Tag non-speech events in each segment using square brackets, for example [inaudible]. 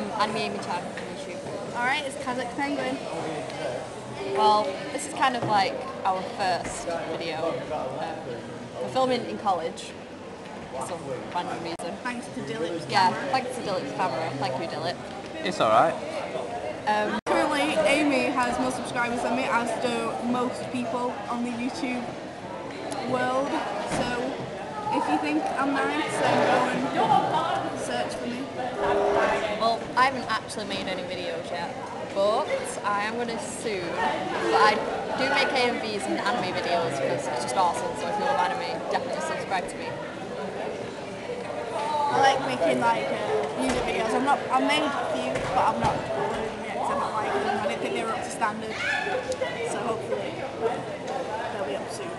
I'm Anime Amy Chan on YouTube. Alright, it's Cazxpenguin. Well, this is kind of like our first video. Um, we're filming in college for some random reason. Thanks to Dilip's Yeah, camera. thanks to Dilip's camera. Thank you, Dilip. It's alright. Currently, Amy has more subscribers than me, as do most people on the YouTube world. So, if you think I'm nice, then go and search for me. Well, I haven't actually made any videos yet, but I am going to soon. But I do make AMVs and anime videos because it's just awesome. So if you love anime, definitely subscribe to me. I like making like uh, music videos. I'm not. I made a few, but I'm not uploading them yet because I don't like them. I didn't think they were up to standard. So hopefully they'll be up soon.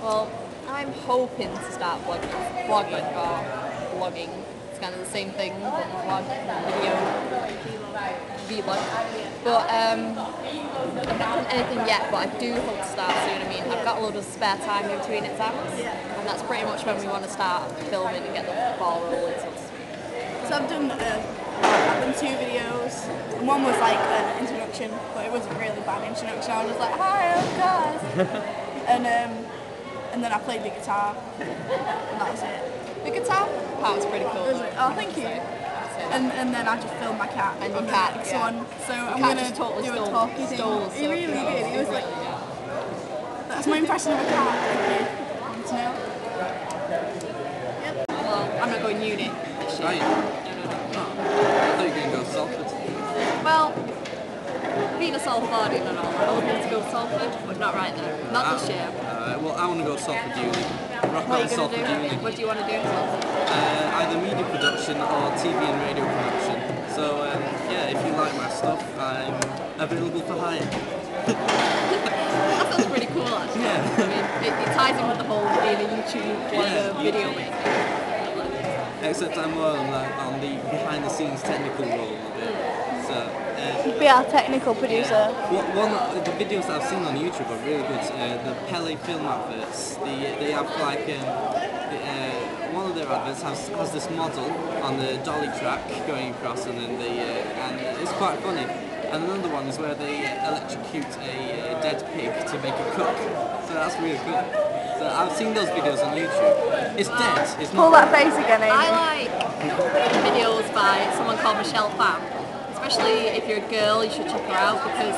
Well, I'm hoping to start vlogging, vlogging or vlogging. It's kind of the same thing, but vlog, video, vlog. But um, I've not done anything yet, but I do hope to start soon. I mean, I've got a load of spare time in between exams, and that's pretty much when we want to start filming and get the ball rolling. So. So I've done. Uh, I've done two videos. And one was like an introduction, but it was a really bad introduction. I was just like, "Hi, I'm Caz," [laughs] and um, and then I played the guitar, and that was it. The guitar part was pretty cool. It was like, oh, thank you. And, and then I just filmed my cat And your cat, next yeah. one. So I'm gonna totally do a stole- talky thing. stole he stuff, really yeah. did. He was like, Yeah. that's my impression of a cat. If you know. Yep. Well, I'm not going uni this year. Are you? No, no, no. Oh. I thought you were going to go Salford. Well, being a Salfordian and all, I'm looking to go to Salford, but not right now. Not this ah. year. Uh, well, I want to go Salford Uni. Rock What are on you going Salford to do? Uni. What do you want to do in Salford? Uh, either media production or TV and radio production. So, um, yeah, if you like my stuff, I'm available for hire. [laughs] That sounds pretty cool, actually. Yeah. I mean, it, it ties in with the whole being a YouTube Yeah, video maker. Except I'm more on, like, on the behind the scenes technical role of it. So, Be our technical producer. What, one of the videos that I've seen on YouTube are really good. Uh, the Pele film adverts. The, they have like um, the, uh, one of their adverts has, has this model on the dolly track going across, and then they uh, and it's quite funny. And another one is where they uh, electrocute a uh, dead pig to make a cook. So that's really good. So I've seen those videos on YouTube. It's dead. It's Pull that face again, Amy. I like [laughs] videos by someone called Michelle Phan. Especially if you're a girl, you should check her out because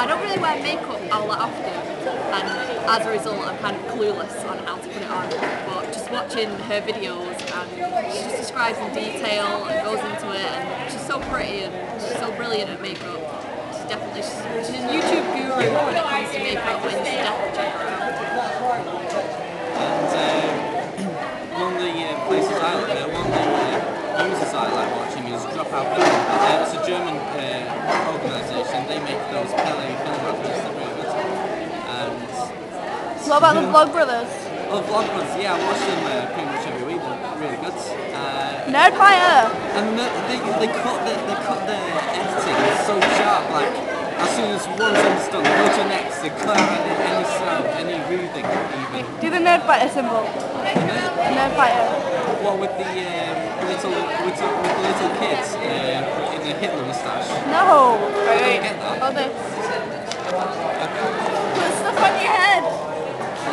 I don't really wear makeup all that often, and as a result, I'm kind of clueless on how to put it on. But just watching her videos, and she just describes in detail and goes into it, and she's so pretty and she's so brilliant at makeup. She's definitely she's, she's a YouTube guru when it comes to makeup, and should definitely check her out. And uh, [clears throat] one of the uh, places I uh, one of the uh, users I like is Dropout Film. Uh, it's a German uh, organisation. They make those Pele film adverts. They're. And What about the Vlog Brothers? well, vlog Brothers, yeah, I watch them uh, pretty much every week. They're really good. Uh, Nerdfire! and they, they cut the they cut the editing so sharp. Like as soon as one thing's done, go to the next. They cut out any, any sound, any breathing, even. Do the Nerdfighter symbol. Nerdfighter. What with the um, little with, the- with the little kids uh, in the Hitler moustache? No! Wait, you wait. get that? Hold this. Put stuff on your head!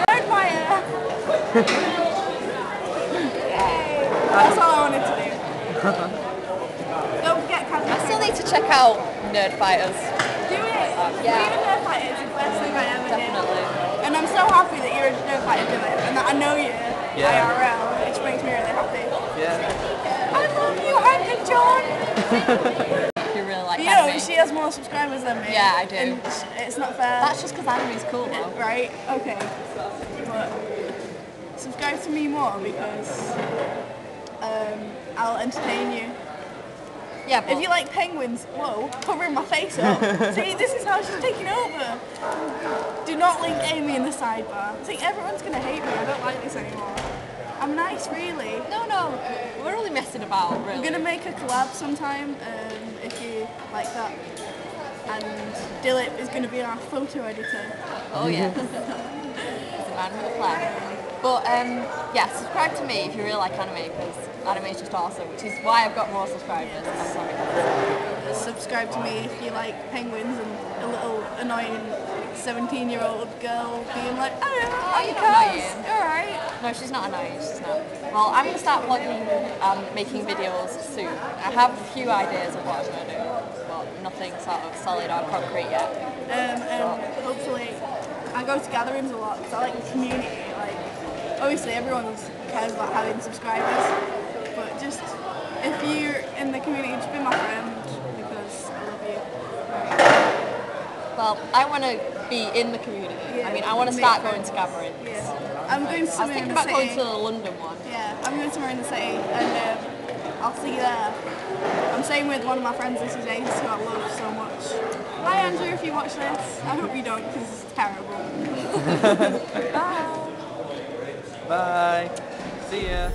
Nerdfire! [laughs] Yay! That's all I wanted to do. Don't forget Kazakh. I still need to check out Nerd Fighters. Do it! Yeah. Being a Nerdfighter is the best thing I ever Definitely. did. And I'm so happy that you're a Nerdfighter doing it and that I know you Yeah. IRL, which makes me really happy. Yeah. I love you, Hannah John! [laughs] You really like You know, she has more subscribers than me. Yeah, I do. And it's not fair. That's just because anime's cool though. right? Okay. But subscribe to me more because um, I'll entertain you. Yeah, If you like penguins, whoa, covering my face up. [laughs] See, this is how she's taking over. Do not link Amy in the sidebar. See, everyone's gonna hate me. I don't like this anymore. I'm nice, really. no, no, we're only messing about, really. I'm gonna make a collab sometime um, if you like that. And Dilip is gonna be our photo editor. Oh yeah. [laughs] He's a man with a plan. But um, yeah, subscribe to me if you really like anime because anime's just awesome, which is why I've got more subscribers. and that's how we- Subscribe to me if you like penguins and a little annoying 17 year old girl being like, oh, I'm you're cars. annoying. Alright. No, she's not annoying, she's not. Well, I'm going to start vlogging and making videos soon. I have a few ideas of what I'm going to do, but nothing sort of solid or concrete yet. Um, and hopefully, I go to gatherings a lot because I like the community. Like, obviously, everyone cares about having subscribers, but just if you're in the community, just be my friend because I love you. Well, I want to be in the community. I mean, I want to start going to gatherings. Yeah. I'm going to I was somewhere in thinking the about city. going to the London one. Yeah, I'm going somewhere in the city and um, I'll see you there. I'm staying with one of my friends, this is Ace, who I love so much. Hi Andrew, if you watch this. I hope you don't because it's terrible. [laughs] Bye. [laughs] Bye. See ya.